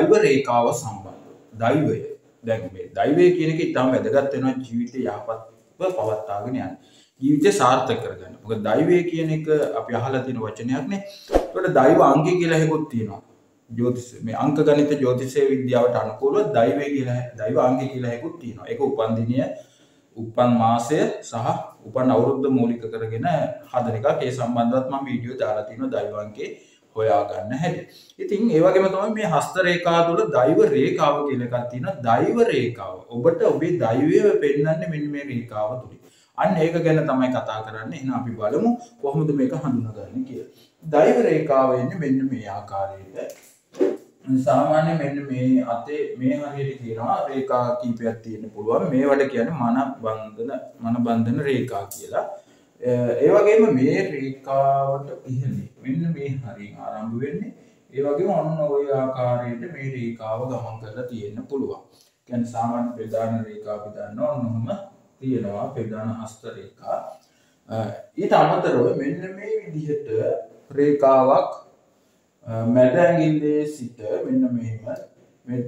දෛව රේකාව සම්බන්ධ දෛවය. දැන් මේ දෛවය කියන එක ඉතාම වැදගත් වෙනවා ජීවිතය යහපත්ව පවත්වාගෙන යන්න. ජීවිතය සාර්ථක කරගන්න. මොකද දෛවය කියන එක අපි අහලා තියෙන වචනයක් නේ. ඒකට දෛව අංගය කියලා එකකුත් තියෙනවා. ජෝතිෂ මේ අංක ගණිත ජ්‍යොතිෂය විද්‍යාවට අනුකූලව දෛවය කියලා දෛව අංගය කියලා එකකුත් තියෙනවා. ඒක උපන්දිනය උපන් මාසය සහ උපන් අවුරුද්ධ මූලික කරගෙන හදන එකක්. ඒ සම්බන්ධවත් මම වීඩියෝ දාලා තියෙනවා දෛවංගේ හොයාගන්න හැටි. ඉතින් ඒ වගේම තමයි මේ හස්ත රේඛා තුල දෛව රේඛාව කියලා එකක් තියෙනවා. දෛව රේඛාව. ඔබට ඔබේ දෛවය පෙන්වන්නේ මෙන්න මේ රේඛාව තුලින්. අන්න ඒක ගැන තමයි කතා කරන්නේ. එහෙනම් අපි බලමු කොහොමද මේක හඳුනාගන්නේ කියලා. දෛව රේඛාව එන්නේ මෙන්න මේ ආකාරයට. සාමාන්‍ය මෙන්න මේ අතේ මේ හරියට කියනවා රේඛා කීපයක් තියෙන්න පුළුවන්. මේවට කියන්නේ මන බන්ධන මන බන්ධන රේඛා කියලා. ඒ වගේම මේ රේඛාවට ඉහළින් මෙන්න මේ හරියෙන් ආරම්භ වෙන්නේ ඒ වගේම ඔන්න ওই ආකාරයට මේ රේඛාව ගමන් කරලා තියෙන්න පුළුවන්. කියන්නේ සාමාන්‍ය ප්‍රධාන රේඛා අපි දන්නවා ඔන්නම තියෙනවා ප්‍රධාන හස්ත රේඛා. ඊට අමතරව මෙන්න මේ විදිහට රේඛාවක් මැද ඇඟිල්ලේ සිට මෙන්න මෙහෙම මේ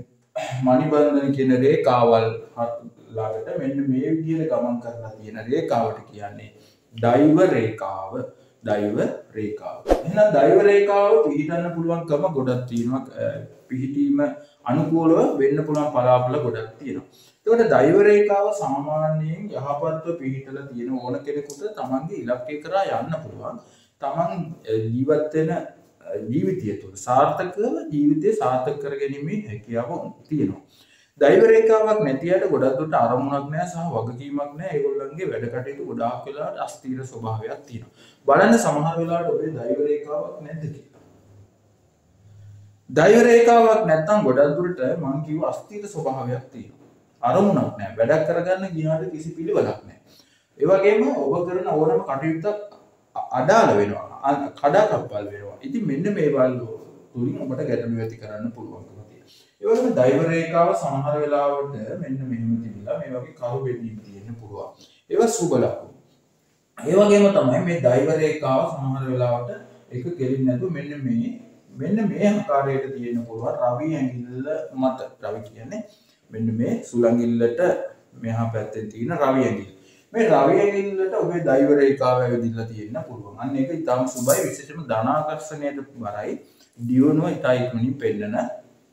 මණිබන්ධන කියන රේඛාවල් ළඟට මෙන්න මේ විදිහට ගමන් කරලා තියෙන රේඛාවට කියන්නේ දෛව රේඛාව දෛව රේඛාව. එහෙනම් දෛව රේඛාව පිහිටන්න පුළුවන්කම ගොඩක් තියෙනවා. පිහිටීම අනුකූලව වෙන්න පුළුවන් පලාපල ගොඩක් තියෙනවා. එතකොට දෛව රේඛාව සාමාන්‍යයෙන් යහපත්ව පිහිටලා තියෙන ඕන කෙනෙකුට තමන්ගේ ඉලක්කය කරා යන්න පුළුවන්. තමන් ජීවත් වෙන ජීවිතය තුළ සාර්ථකව ජීවිතය සාර්ථක කර ගැනීමේ හැකියාව තියෙනවා. දෛව රේඛාවක් නැතියට ගොඩක් දුරට අරමුණක් නැහැ සහ වගකීමක් නැහැ. ඒගොල්ලන්ගේ වැඩ කටයුතු ගොඩාක් වෙලාවට අස්තීර ස්වභාවයක් තියෙනවා. බලන්න සමහර වෙලාවට ඔබේ දෛව රේඛාවක් නැද්ද කියලා. දෛව රේඛාවක් නැත්තම් ගොඩක් දුරට මං කිව්ව අස්තීර ස්වභාවයක් තියෙනවා. අරමුණක් නැහැ. වැඩක් කරගන්න ගියාට කිසි පිළිවෙලක් නැහැ. ඒ වගේම ඔබ කරන ඕනම කටයුත්තක් අඩාල වෙනවා. කඩාකප්පල් වෙනවා. ඉතින් මෙන්න මේවල් තුලින් ඔබට ගැටලු ඇති කරන්න පුළුවන්කම ඒවගේම දෛව රේඛාව සමහර වෙලාවට මෙන්න මෙහෙම තිබිලා මේ වගේ කරු බෙදීම් තියෙන්න පුළුවන්. ඒවා සුබ ලකුණු. ඒ වගේම තමයි මේ දෛව රේඛාව සමහර වෙලාවට එක කෙලින් නැතුව මෙන්න මේ මෙන්න මේ ආකාරයට තියෙන්න පුළුවන් රවි ඇඟිල්ල මත රවි කියන්නේ මෙන්න මේ සුළඟිල්ලට මෙහා පැත්තෙන් තියෙන රවි ඇඟිල්ල. මේ රවි ඇඟිල්ලට ඔබේ දෛව රේඛාව ඇවිදින්න තියෙන්න පුළුවන්. අන්න ඒක ඊටම සුබයි විශේෂයෙන්ම ධනාකර්ෂණයට බරයි. දියුණුව ඉතා ඉක්මනින් පෙන්නන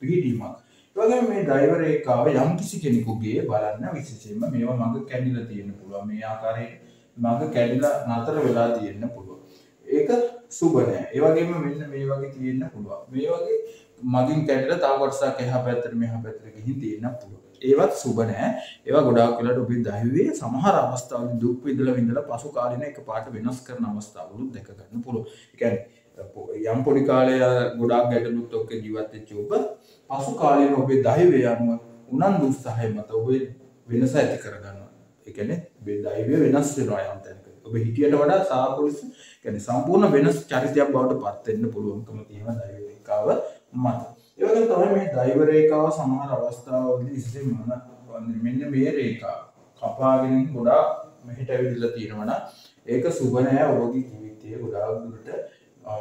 පිහිටීමක්. වගේ මේ දෛව රේඛාව යම් කිසි කෙනෙකුගේ බලන්න විශේෂයෙන්ම මේවා මඟ කැඩිලා තියෙන්න පුළුවන්. මේ ආකාරයෙන් මඟ කැඩිලා නතර වෙලා තියෙන්න පුළුවන්. ඒක සුබ නෑ. ඒ වගේම මෙන්න මේ වගේ තියෙන්න පුළුවන්. මේ වගේ මගින් කැඩිලා තව කොටසක් එහා පැත්තට මෙහා පැත්තට ගිහින් තියෙන්න පුළුවන්. ඒවත් සුබ නෑ. ඒවා ගොඩාක් වෙලාවට ඔබේ දෛවයේ සමහර අවස්ථාවල දුක් විඳලා විඳලා පසු කාලින එක පාට වෙනස් කරන අවස්ථාවලුත් දැක ගන්න පුළුවන්. ඒ කියන්නේ යම් පොඩි කාලය ගොඩාක් ගැටලුත් ඔක්ක ජීවත් වෙච්ච ඔබ පසු කාලයෙන් ඔබේ දෛවය අනුව උනන්දු උත්සාහය මත ඔබේ වෙනස ඇති කරගන්න. ඒ කියන්නේ ඔබේ දෛවය වෙනස් වෙනවා යම් තැනක. ඔබ හිටියට වඩා සාපොලිස් කියන්නේ සම්පූර්ණ වෙනස් චරිතයක් බවට පත් වෙන්න පුළුවන්කම තියෙන දෛව රේඛාව මත. ඒ වගේම තමයි මේ දෛව රේඛාව සමහර අවස්ථාවලදී ඉස්සෙල්ම මෙන්න මේ රේඛාව කපාගෙන ගොඩාක් මෙහෙට ඇවිදලා තියෙනවා නම් ඒක සුබ නෑ ඔබගේ ජීවිතයේ ගොඩාක් දුරට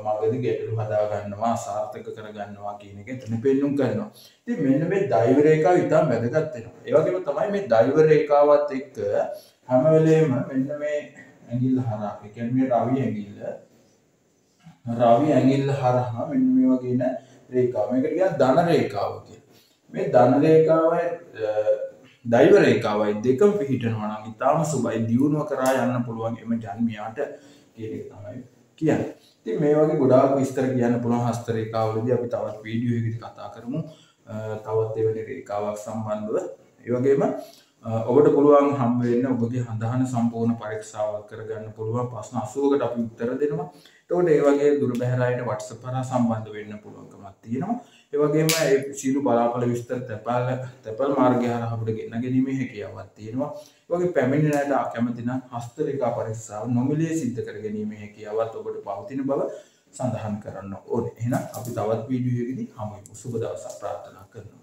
මගදී ගැටලු හදාගන්නවා සාර්ථක කරගන්නවා කියන එක එතන පෙන්නුම් කරනවා. ඉතින් මෙන්න මේ දෛව රේඛාව ඉතාම වැදගත් වෙනවා. ඒ වගේම තමයි මේ දෛව රේඛාවත් එක්ක හැම වෙලේම මෙන්න මේ ඇඟිල්ල හරහා, ඒ කියන්නේ මේ රවි ඇඟිල්ල රවි ඇඟිල්ල හරහා මෙන්න මේ වගේ න රේඛාව. මේකට කියන ධන රේඛාව කියලා. මේ ධන රේඛාවයි දෛව රේඛාවයි දෙකම පිහිටනවා නම් ඉතාම සුබයි දියුණුව කරා යන්න පුළුවන් එම ජන්මියාට කියන එක තමයි කියන්නේ. ඉතින් මේ වගේ ගොඩාක් විස්තර කියන්න පුළුවන් හස්ත රේඛාවලදී අපි තවත් වීඩියෝ එකකින් කතා කරමු. තවත් එවැනි රේඛාවක් සම්බන්ධව. ඒ වගේම ඔබට පුළුවන් හම්බ වෙන්න ඔබගේ හඳහන සම්පූර්ණ පරීක්ෂාවක් කරගන්න පුළුවන් ප්‍රශ්න 80කට අපි උත්තර දෙනවා. එතකොට ඒ වගේ දුර බැහැර අයට WhatsApp හරහා සම්බන්ධ වෙන්න පුළුවන්කමක් තියෙනවා. ඒ වගේම ඒ සීළු බලාපොළ විස්තර තැපැල් තැපැල් මාර්ගය හරහා අපිට ගෙන ගැනීමේ හැකියාවක් තියෙනවා. ඒ වගේ පැමිණෙන අයට කැමති නම් හස්තරේඛා පරීක්ෂාව නොමිලේ සිද්ධ කර ගැනීමේ හැකියාවත් ඔබට පවතින බව සඳහන් කරන්න ඕනේ. එහෙනම් අපි තවත් වීඩියෝ එකකදී හමු වෙමු. සුබ දවසක් ප්‍රාර්ථනා කරනවා.